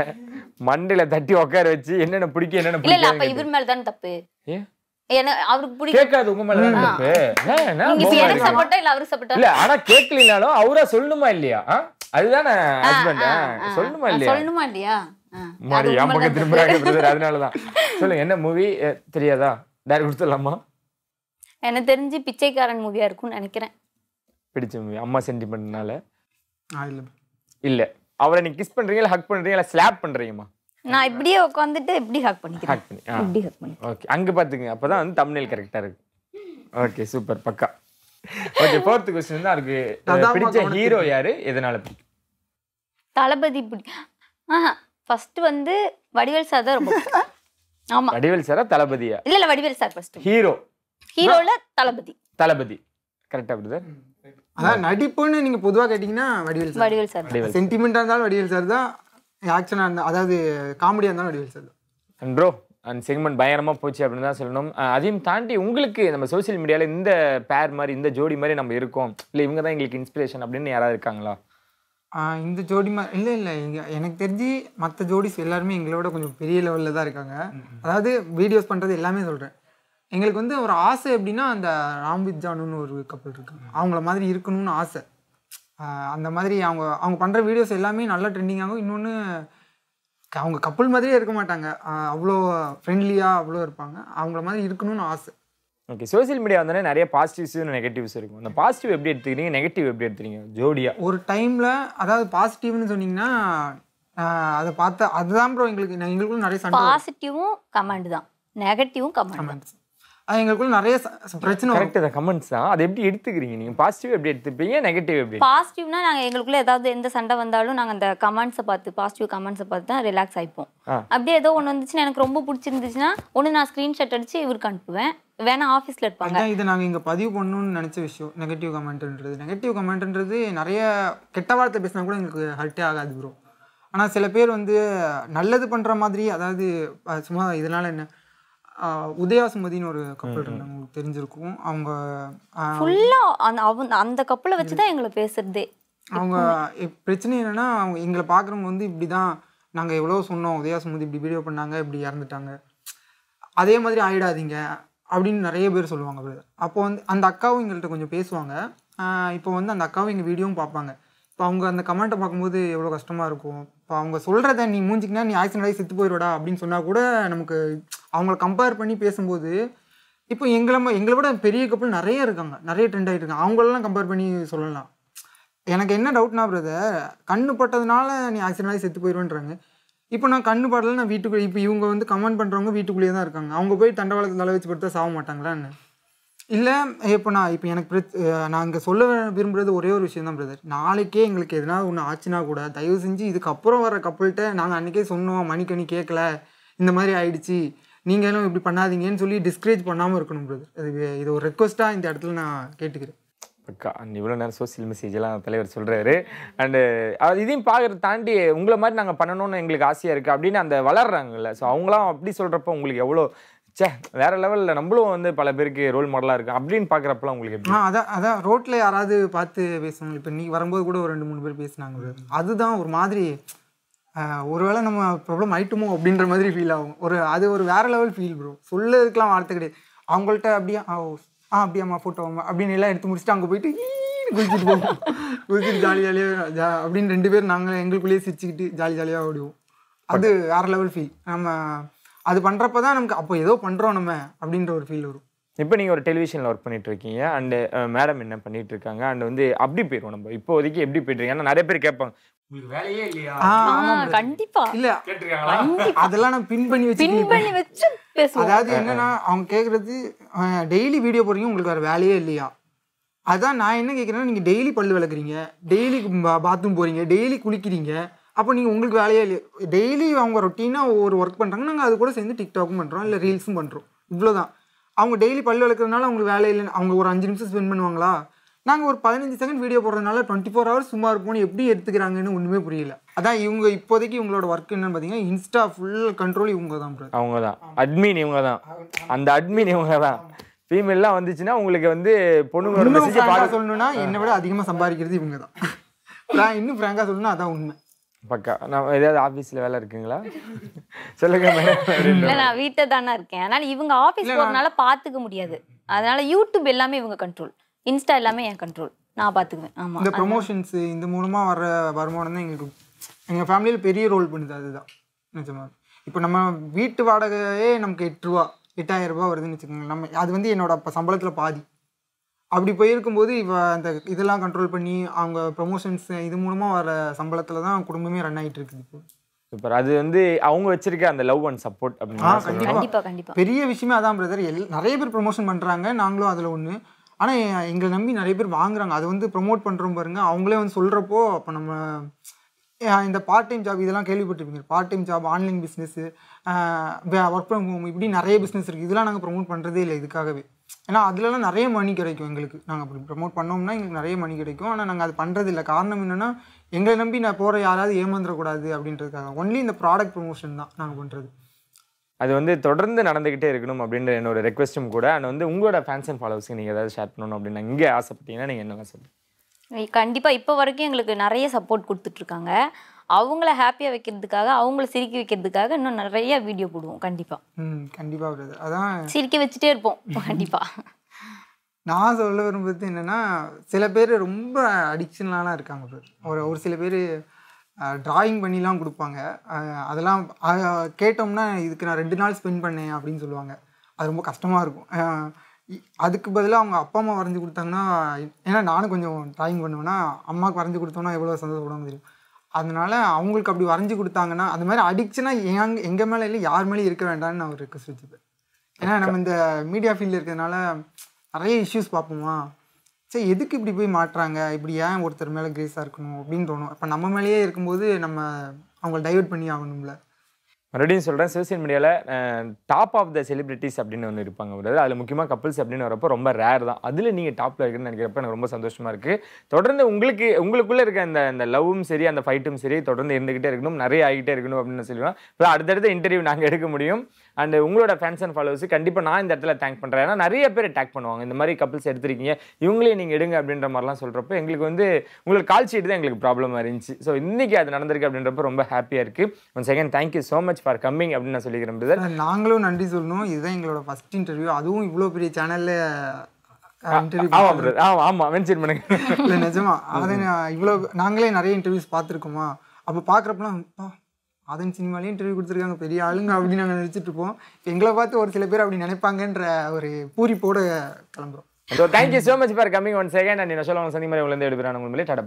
மண்டையில தட்டி உட்கார வச்சு என்னென்ன பிடிக்கும் என்னென்ன இல்ல இல்ல அப்ப இவர் மேல தானே தப்பு அவருக்கு பிடிக்கும். கேட்காது உங்க மேல தானே தப்பு? நீங்க எனக்கு? சப்போர்ட்டா இல்ல அவருக்கு சப்போர்ட்டா இல்ல ஆனா கேட்கலனாலும் அவரா சொல்லணுமா இல்லையா? அதுதானே ஹஸ்பண்ட் சொல்லணுமா இல்லையா? சொல்லணுமா இல்லையா? என் பக்கம். திரும்புறாங்க பிரதர் அதனாலதான். சொல்லுங்க என்ன மூவி தெரியாதா? டேரக்ட் கொடுத்துடலாமா? எனக்கு தெரிஞ்சு பிச்சைக்காரன் மூவியா இருக்கும்னு நினைக்கிறேன். பிடிச்ச மூவி அம்மா சென்டிமெண்ட்னால ஆ இல்லை. இல்ல. அவரை நீ கிஸ் பண்றீங்களா ஹக் பண்றீங்களா இல்ல ஸ்லாப் பண்றீங்கம்மா? நான் இப்படியே உட்காந்துட்டு இப்படி ஹக் பண்ணிக்கிறேன். ஹக் பண்ணி இப்படி ஹக் பண்ணி ஓகே அங்க பாத்துங்க அப்பதான் வந்து தமிழ் கரெக்டா இருக்கு. ஓகே சூப்பர் பக்கா. ஓகே ஃபோர்த் கொஸ்டின் தான் அதான் பிடிச்ச. ஹீரோ யாரு? எதனால பிடிக்கும்? தளபதி பிடி ஆஹா ஃபர்ஸ்ட் வந்து வடிவேல் சார் தான் ரொம்ப. ஆமா. வடிவேல் சாரா தளபதியா? இல்ல இல்ல வடிவேல் சார் ஃபர்ஸ்ட் ஹீரோ ஹீரோல தளபதி. தளபதி. கரெக்டா பிரதர் அதான் நடிப்புன்னு நீங்க பொதுவா கேட்டீங்கன்னா வடிவேல் சார். வடிவேல் சார் சென்டிமெண்டா இருந்தாலும் வடிவேல் சார் தான். ஆக்ஷனா இருந்தா அதாவது காமெடியா இருந்தாலும் வடிவேல் சார் தான். அண்ட் ப்ரோ அந்த செக்மெண்ட் பயங்கரமா போச்சு அப்படின்னு தான் சொல்லணும். அதையும் தாண்டி உங்களுக்கு நம்ம சோஷியல் மீடியால இந்த பேர் மாதிரி இந்த ஜோடி மாதிரி நம்ம இருக்கோம். இல்ல இவங்க தான் எங்களுக்கு இன்ஸ்பிரேஷன் அப்படின்னு யாராவது இருக்காங்களா? இந்த ஜோடி மா இல்லை இல்லை இங்கே எனக்கு தெரிஞ்சு மற்ற ஜோடிஸ் எல்லாருமே எங்களோட கொஞ்சம் பெரிய லெவலில் தான் இருக்காங்க. அதாவது வீடியோஸ் பண்ணுறது எல்லாமே சொல்கிறேன் எங்களுக்கு வந்து ஒரு ஆசை எப்படின்னா அந்த ராம்வித் ஜானுன்னு ஒரு கப்பல் இருக்காங்க அவங்கள மாதிரி இருக்கணும்னு ஆசை. அந்த மாதிரி அவங்க அவங்க பண்ணுற வீடியோஸ் எல்லாமே நல்லா ட்ரெண்டிங் ஆகும். இன்னொன்று அவங்க கப்பல் மாதிரியே இருக்க மாட்டாங்க. அவ்வளோ ஃப்ரெண்ட்லியாக அவ்வளோ இருப்பாங்க. அவங்கள மாதிரி இருக்கணும்னு ஆசை. ஓகே சோஷியல் மீடியா வந்தோடனே நிறைய பாசிட்டிவ்ஸ் நெகட்டிவ்ஸ் இருக்கும். அந்த பாசிட்டிவ் எப்படி எடுத்துக்கிறீங்க நெகட்டிவ் எப்படி எடுத்துக்கிறீங்க? ஜோடியா. ஒரு டைமில் அதாவது பாசிட்டிவ்னு சொன்னீங்கன்னா அதை பார்த்தா அதுதான் ப்ரோ எங்களுக்கு நான் எங்களுக்குள்ள நிறைய சண்டை. பாசிட்டிவும் கமாண்ட் தான். நெகட்டிவும் கமாண்ட். அது எங்களுக்குள்ள நிறைய பிரச்சனை கரெக்ட் தான். கமெண்ட்ஸ் தான். அதை எப்படி எடுத்துக்கிறீங்க நீங்க? பாசிட்டிவ் எப்படி எடுத்துப்பீங்க? நெகட்டிவ் எப்படி? பாசிட்டிவ்னா நாங்க எங்களுக்குள்ள ஏதாவது எந்த சண்டை வந்தாலும் நாங்க அந்த கமெண்ட்ஸை பார்த்து பாசிட்டிவ் கமெண்ட்ஸை பார்த்து தான் ரிலாக்ஸ் ஆயிப்போம். அப்படியே ஏதோ ஒன்று வந்துச்சுன்னா எனக்கு ரொம்ப பிடிச்சிருந்துச்சுன்னா ஒன்று நான் ஸ்க்ரீன்ஷாட் அடிச்சு இவருக்கு அனுப்புவேன். வேணா ஆஃபீஸில் இருப்பாங்க. இதை நாங்கள் இங்கே பதிவு பண்ணணும்னு நினச்ச விஷயம். நெகட்டிவ் கமெண்ட்ன்றது நெகட்டிவ் கமெண்ட்ன்றது நிறைய கெட்ட வார்த்தை பேசினா கூட எங்களுக்கு ஹர்ட்டே ஆகாது ப்ரோ ஆனால் சில பேர் வந்து நல்லது பண்ணுற மாதிரி அதாவது சும்மா இதனால என்ன உதயா சுமதின்னு ஒரு கப்பல் இருந்தாங்க உங்களுக்கு தெரிஞ்சிருக்கும். அவங்க ஆஹ், ஃபுல்லாக அந்த அவங்க அந்த கப்பலை வச்சு தான் எங்களை பேசுறதே. அவங்க பிரச்சனை என்னன்னா அவங்க எங்களை பார்க்குறவங்க வந்து இப்படி தான் நாங்கள் எவ்வளோ சொன்னோம் உதயா சுமதி இப்படி வீடியோ பண்ணாங்க இப்படி இறந்துட்டாங்க. அதே மாதிரி ஆயிடாதீங்க அப்படின்னு நிறைய பேர் சொல்லுவாங்க. அப்போ வந்து அந்த அக்காவும் எங்கள்கிட்ட கொஞ்சம் பேசுவாங்க. இப்போ வந்து அந்த அக்காவும் எங்கள் வீடியோவும் பார்ப்பாங்க. இப்போ அவங்க அந்த கமெண்ட்டை பார்க்கும்போது எவ்வளோ கஷ்டமாக இருக்கும். இப்போ அவங்க சொல்கிறத நீ மூஞ்சிக்கினா நீ ஆக்சிடென்ட் ஆகி செத்து போயிடுடா அப்படின்னு சொன்னால் கூட நமக்கு அவங்கள கம்பேர் பண்ணி பேசும்போது இப்போ எங்களை எங்களை விட பெரிய கப்பல் நிறைய இருக்காங்க. நிறைய ட்ரெண்ட் ஆகிட்டு இருக்காங்க அவங்களெல்லாம் கம்பேர் பண்ணி சொல்லலாம். எனக்கு என்ன டவுட்னா பிரதர் கண்ணு பட்டதுனால நீ ஆக்சிடென்ட் ஆகி செத்து போயிடுவேன்றாங்க இப்போ நான் கண்ணு படல நான் வீட்டுக்குள்ளே இப்போ இவங்க வந்து கமெண்ட் பண்ணுறவங்க வீட்டுக்குள்ளேயே தான் இருக்காங்க. அவங்க போய் தண்டவாளத்தில் தலை வச்சு படுத்தா சாக மாட்டாங்களான்னு இல்லை இப்போ நான் இப்போ எனக்கு பிரச் நான் இங்கே சொல்ல விரும்புகிறது ஒரே ஒரு விஷயம் தான் பிரதர் நாளைக்கே எங்களுக்கு எதனா ஒன்று ஆச்சுன்னா கூட தயவு செஞ்சு இதுக்கப்புறம் வர கப்பல்கிட்ட நாங்கள் அன்றைக்கே சொன்னோம் மணிக்கணி கேட்கல இந்த மாதிரி ஆயிடுச்சு. நீங்களும் இப்படி பண்ணாதீங்கன்னு சொல்லி டிஸ்கரேஜ் பண்ணாமல் இருக்கணும் பிரதர் இது இது ஒரு ரெக்வஸ்ட்டாக இந்த இடத்துல நான் கேட்டுக்கிறேன். பக்கா அண்ட் இவ்வளோ நேரம் சோசியல் மெசேஜ் எல்லாம் தலைவர் சொல்றாரு. அண்டு அது இதையும் பார்க்கறத தாண்டி உங்களை மாதிரி நாங்கள் பண்ணணும்னு எங்களுக்கு ஆசையாக இருக்குது அப்படின்னு அந்த வளர்றாங்கல்ல. ஸோ அவங்களாம் அப்படி சொல்கிறப்ப உங்களுக்கு எவ்வளோ ச்சே வேற லெவலில் நம்மளும் வந்து பல பேருக்கு ரோல் மாடலாக இருக்கு அப்படின்னு பார்க்குறப்பலாம் உங்களுக்கு ஆ அதான் அதான் ரோட்டில் யாராவது பார்த்து பேசுவாங்க இப்போ நீ வரும்போது கூட ஒரு ரெண்டு மூணு பேர் பேசினாங்க. அதுதான் ஒரு மாதிரி ஒருவேளை நம்ம ப்ராப்ளம் ஆயிட்டுமோ அப்படின்ற மாதிரி ஃபீல் ஆகும். ஒரு அது ஒரு வேற லெவல் ஃபீல் ப்ரோ சொல்லதுக்கெலாம் வார்த்தை கிடையாது. அவங்கள்ட்ட அப்படியே ஆ ஆ அப்படியாம்மா ஃபோட்டோவாம்மா அப்படின்னு எல்லாம் எடுத்து முடிச்சுட்டு அங்கே போயிட்டு குளிச்சுட்டு போவோம். குளிச்சுட்டு ஜாலி ஜாலியாக ஜா அப்படின்னு ரெண்டு பேர் நாங்கள் எங்களுக்குள்ளேயே சிரிச்சுக்கிட்டு ஜாலி ஜாலியாக ஓடிவோம் அது வேற லெவல் ஃபீல் நம்ம அது பண்ணுறப்ப தான் நமக்கு அப்போ ஏதோ பண்ணுறோம் நம்ம அப்படின்ற ஒரு ஃபீல் வரும். இப்போ நீங்கள் ஒரு டெலிவிஷனில் ஒர்க் பண்ணிட்டு இருக்கீங்க. அண்டு மேடம் என்ன பண்ணிட்டு இருக்காங்க? அண்ட் வந்து அப்படி போயிடுவோம் நம்ம. இப்போதைக்கு எப்படி போயிட்டு ஏன்னா நிறைய பேர் கேட்பாங்க வேலையே. கண்டிப்பா. இல்ல அதெல்லாம் நான் பின் பண்ணி பின் வச்சு பண்ணி வச்சு பேசுவோம். அதாவது என்னன்னா அவங்க கேக்குறது டெய்லி வீடியோ போடுறீங்க உங்களுக்கு வேற வேலையே இல்லையா? அதான் நான் என்ன கேட்குறேன்னா நீங்கள் டெய்லி பல்லு விளக்குறீங்க டெய்லி பாத்ரூம் போகிறீங்க டெய்லி குளிக்கிறீங்க அப்போ நீங்கள் உங்களுக்கு வேலையே இல்லையா? டெய்லி அவங்க ரொட்டீனாக ஒவ்வொரு ஒர்க் பண்ணுறாங்க நாங்கள் அது கூட சேர்ந்து டிக்டாக்கும் பண்ணுறோம் இல்லை ரீல்ஸும் பண்ணுறோம் இவ்வளோதான் அவங்க டெய்லி பல்லு விளக்குறதுனால அவங்களுக்கு வேலை இல்லைன்னு அவங்க ஒரு அஞ்சு நிமிஷம் ஸ்பெண்ட் பண்ணுவாங்களா? நாங்கள் ஒரு பதினஞ்சு செகண்ட் வீடியோ போடுறதுனால டுவெண்ட்டி ஃபோர் ஹவர்ஸ் சும்மா இருப்போம்னு எப்படி எடுத்துக்கிறாங்கன்னு ஒன்றுமே புரியல. அதான் இவங்க இப்போதைக்கு இவங்களோட ஒர்க் என்னன்னு பார்த்தீங்கன்னா இன்ஸ்டா ஃபுல் கண்ட்ரோல் இவங்க தான். அவங்க தான் அட்மின் இவங்க தான் அந்த அட்மின் இவங்க தான் ஃபீமேல்லாம் வந்துச்சுன்னா உங்களுக்கு வந்து பொண்ணுங்களோட இன்னும் மெசேஜ் பார்க்க சொல்லணும்னா என்னை விட அதிகமாக சம்பாதிக்கிறது இவங்க தான் நான் இன்னும் ஃப்ராங்கா சொல்லணும்னா அதான் உண்மை. பக்கா நான் ஏதாவது ஆஃபீஸில் வேலை இருக்குங்களா? சொல்லுங்க மேடம் இல்ல நான் வீட்டை தானே இருக்கேன். அதனால இவங்க ஆபீஸ் போறதுனால பாத்துக்க முடியாது. அதனால யூடியூப் எல்லாமே இவங்க கண்ட்ரோல் இன்ஸ்டா எல்லாமே என் கண்ட்ரோல் நான் பாத்துக்குவேன். ஆமா. இந்த ப்ரொமோஷன்ஸ் இந்த மூலமா வர வருமானம் தான் எங்களுக்கு எங்க ஃபேமிலியில் பெரிய ரோல் பண்ணுது அதுதான். நிஜமா. இப்போ நம்ம வீட்டு வாடகையே நமக்கு எட்டு ரூபா எட்டாயிரம் ரூபாய் வருதுன்னு வச்சுக்கோங்க நம்ம அது வந்து என்னோட சம்பளத்துல பாதி. அப்படி போயிருக்கும்போது இவ அந்த இதெல்லாம் கண்ட்ரோல் பண்ணி அவங்க ப்ரொமோஷன்ஸ் இது மூலமா வர சம்பளத்துல தான் குடும்பமே ரன் ஆயிட்டு இருக்குது இப்போ. சூப்பர் அது வந்து அவங்க வச்சிருக்க அந்த லவ் அண்ட் சப்போர்ட் அப்படின்னு கண்டிப்பா. கண்டிப்பா கண்டிப்பா. பெரிய விஷயமே அதான் பிரதர் எல் நிறைய பேர் ப்ரொமோஷன் பண்ணுறாங்க நாங்களும் அதில் ஒன்று ஆனால் எங்களை நம்பி நிறைய பேர் வாங்குறாங்க. அதை வந்து ப்ரொமோட் பண்ணுறோம் பாருங்க. அவங்களே வந்து சொல்கிறப்போ அப்போ நம்ம இந்த பார்ட் டைம் ஜாப் இதெல்லாம் கேள்விப்பட்டிருப்பீங்க. Part time job online business work from home இப்படி நிறைய பிஸ்னஸ் இருக்குது இதெல்லாம் நாங்கள் ப்ரொமோட் பண்ணுறதே இல்லை இதுக்காகவே. ஏன்னா அதுலலாம் நிறைய மணி கிடைக்கும் எங்களுக்கு. நாங்கள் அப்படி ப்ரமோட் பண்ணோம்னா எங்களுக்கு நிறைய மணி கிடைக்கும். ஆனால் நாங்கள் அது பண்ணுறது இல்லை. காரணம் என்னென்னா எங்களை நம்பி நான் போகிற யாராவது ஏமாந்துடக்கூடாது அப்படின்றதுக்காக. ஒன்லி இந்த ப்ராடக்ட் ப்ரொமோஷன் தான் நாங்கள் பண்ணுறது அது வந்து தொடர்ந்து நடந்துகிட்டே இருக்கணும் அப்படின்ற என்னோட ரெக்வஸ்ட்டும் கூட. அண்ட் வந்து உங்களோட ஃபேன்ஸ் அண்ட் ஃபாலோவர்ஸ்க்கு நீங்கள் ஏதாவது ஷேர் பண்ணணும் அப்படின்னு இங்கே ஆசைப்பட்டீங்கன்னா நீங்கள் என்ன சொல்லுங்கள் கண்டிப்பா இப்போ வரைக்கும் எங்களுக்கு நிறைய சப்போர்ட் கொடுத்துட்டு இருக்காங்க அவங்கள ஹாப்பியா வைக்கிறதுக்காக அவங்கள சிரிக்க வைக்கிறதுக்காக இன்னும் நிறைய வீடியோ போடுவோம் கண்டிப்பா. ம் கண்டிப்பாக பிரதர் அதான் சிரிக்க வச்சுட்டே இருப்போம் கண்டிப்பா. நான் சொல்ல விரும்புறது என்னன்னா சில பேர் ரொம்ப அடிக்ஷன்லாம் இருக்காங்க. ஒரு ஒரு சில பேர் ட்ராயிங் பண்ணிலாம் கொடுப்பாங்க. அதெல்லாம் கேட்டோம்னா இதுக்கு நான் ரெண்டு நாள் ஸ்பெண்ட் பண்ணேன் அப்படின்னு சொல்லுவாங்க. அது ரொம்ப கஷ்டமாக இருக்கும். அதுக்கு பதிலாக அவங்க அப்பா அம்மா வரைஞ்சி கொடுத்தாங்கன்னா ஏன்னா நானும் கொஞ்சம் ட்ராயிங் பண்ணுவேன்னா அம்மாவுக்கு வரைஞ்சி கொடுத்தோன்னா எவ்வளோ சந்தோஷப்படுவாங்க தெரியும். அதனால அவங்களுக்கு அப்படி வரைஞ்சி கொடுத்தாங்கன்னா அந்த மாதிரி அடிக்ஷனாக எங்க எங்கள் மேலே இல்லை யார் மேலேயும் இருக்க வேண்டாம்னு நான் ஒரு ரிக்வஸ்ட் வச்சுப்பேன். ஏன்னா நம்ம இந்த மீடியா ஃபீல்டில் இருக்கிறதுனால நிறைய இஷ்யூஸ் பார்ப்போமா? சரி எதுக்கு இப்படி போய் மாட்டுறாங்க? இப்படி ஏன் ஒருத்தர் மேலே கிரேஸாக இருக்கணும்? அப்படின்னு தோணும். அப்போ நம்ம மேலேயே இருக்கும்போது நம்ம அவங்கள டைவர்ட் பண்ணி ஆகணும்ல. மறுபடியும் சொல்கிறேன் சோசியல் மீடியாவில் டாப் ஆஃப் த செலிபிரிட்டிஸ் அப்படின்னு ஒன்று இருப்பாங்க brother. அதில் முக்கியமாக கப்பிள்ஸ் அப்படின்னு வரப்போ ரொம்ப ரேர் தான். அதில் நீங்கள் டாப்பில் இருக்குன்னு நினைக்கிறப்ப எனக்கு ரொம்ப சந்தோஷமாக இருக்குது தொடர்ந்து உங்களுக்கு உங்களுக்குள்ளே இருக்க அந்த அந்த லவ்வும் சரி அந்த ஃபைட்டும் சரி தொடர்ந்து இருந்துக்கிட்டே இருக்கணும் நிறைய ஆகிட்டே இருக்கணும் அப்படின்னு நான் சொல்லுவேன். இப்போ அடுத்தடுத்த இன்டர்வியூ நாங்கள் எடுக்க முடியும். அண்ட் உங்களோட ஃபேன்ஸ் அண்ட் ஃபாலோவர்ஸ் கண்டிப்பாக நான் இந்த இடத்துல தேங்க் பண்ணுறேன் ஏன்னா நிறைய பேர் டேக் பண்ணுவாங்க. இந்த மாதிரி கப்பிள்ஸ் எடுத்திருக்கீங்க. இவங்களே நீங்கள் எடுங்க அப்படின்ற மாதிரிலாம் சொல்கிறப்போ எங்களுக்கு வந்து உங்களுக்கு கால் ஷீட் தான் எங்களுக்கு ப்ராப்ளமாக இருந்துச்சு. ஸோ இன்னைக்கு அது நடந்திருக்கு அப்படின்றப்ப ரொம்ப ஹாப்பியாக இருக்குது one second thank you so much for coming அப்படின்னு நான் சொல்லிக்கிறேன் பிரதர் நாங்களும் நன்றி சொல்லணும். இதுதான் எங்களோட ஃபர்ஸ்ட் இன்டர்வியூ அதுவும் இவ்வளோ பெரிய சேனலில் நிஜமா. அதை இவ்வளோ நாங்களே நிறைய இன்டர்வியூஸ் பார்த்துருக்கோமா? அப்போ பார்க்குறப்பலாம் அதன் சினிமாலேயும் இன்டர்வியூ கொடுத்துருக்காங்க. பெரிய ஆளுங்க அப்படின்னு நாங்கள் நினச்சிட்டு இருப்போம். எங்களை பார்த்து ஒரு சில பேர் அப்படி நினைப்பாங்கன்ற ஒரு பூரிப்போட கிளம்புறோம். So thank you so much for coming one second and என்ன சொல்லுவாங்க சனி மாதிரி உங்களை எடுக்கிறான் உங்களை டாடா